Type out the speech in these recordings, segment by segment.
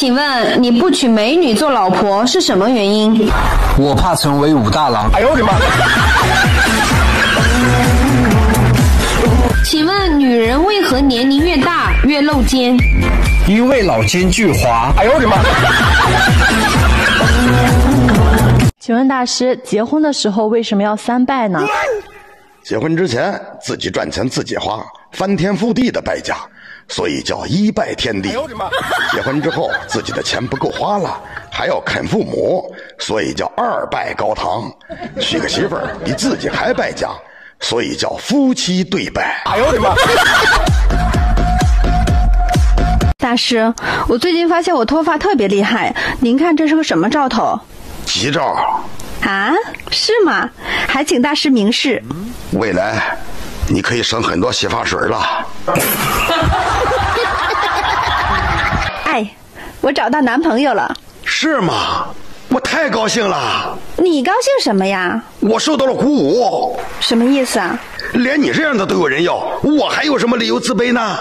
请问你不娶美女做老婆是什么原因？我怕成为武大郎。哎呦我的妈！请问女人为何年龄越大越露肩？因为老奸巨猾。哎呦我的妈！请问大师，结婚的时候为什么要三拜呢？结婚之前自己赚钱自己花，翻天覆地的败家，所以叫一拜天地。结婚之后自己的钱不够花了，还要啃父母，所以叫二拜高堂。娶个媳妇儿比自己还败家。所以叫夫妻对拜。哎呦我的妈！大师，我最近发现我脱发特别厉害，您看这是个什么兆头？吉兆。啊，是吗？还请大师明示。未来，你可以省很多洗发水了。哎，我找到男朋友了。是吗？我太高兴了！你高兴什么呀？我受到了鼓舞。什么意思啊？连你这样的都有人要，我还有什么理由自卑呢？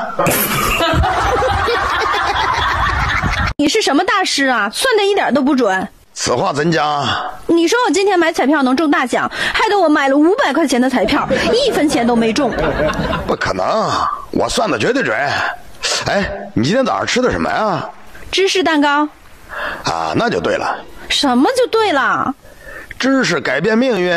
你是什么大师啊？算的一点都不准。此话怎讲？你说我今天买彩票能中大奖，害得我买了五百块钱的彩票，一分钱都没中。不可能，我算的绝对准。哎，你今天早上吃的什么呀？芝士蛋糕。啊，那就对了。什么就对了？知识改变命运。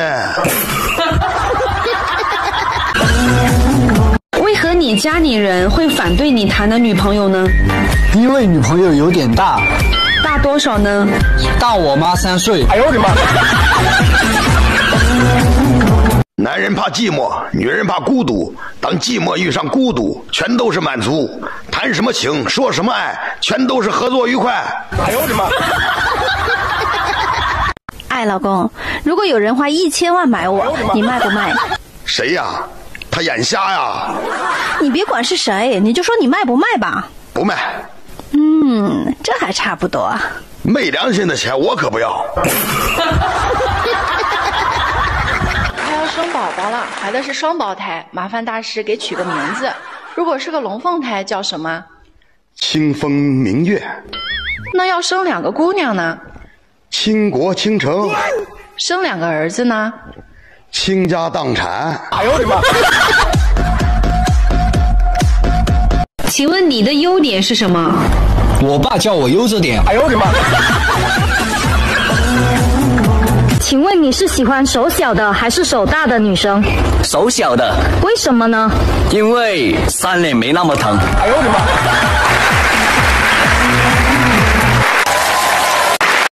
为何你家里人会反对你谈的女朋友呢？因为女朋友有点大。大多少呢？大我妈三岁。哎呦我的妈！男人怕寂寞，女人怕孤独。当寂寞遇上孤独，全都是满足。谈什么情，说什么爱，全都是合作愉快。哎呦我的妈！哎，老公，如果有人花一千万买我，你卖不卖？谁呀？他眼瞎呀？你别管是谁，你就说你卖不卖吧。不卖。嗯，这还差不多。没良心的钱我可不要。生宝宝了，怀的是双胞胎，麻烦大师给取个名字。如果是个龙凤胎，叫什么？清风明月。那要生两个姑娘呢？倾国倾城，生两个儿子呢？倾家荡产。哎呦我的妈！请问你的优点是什么？我爸叫我悠着点。哎呦我的妈！请问你是喜欢手小的还是手大的女生？手小的。为什么呢？因为三脸没那么疼。哎呦我的妈！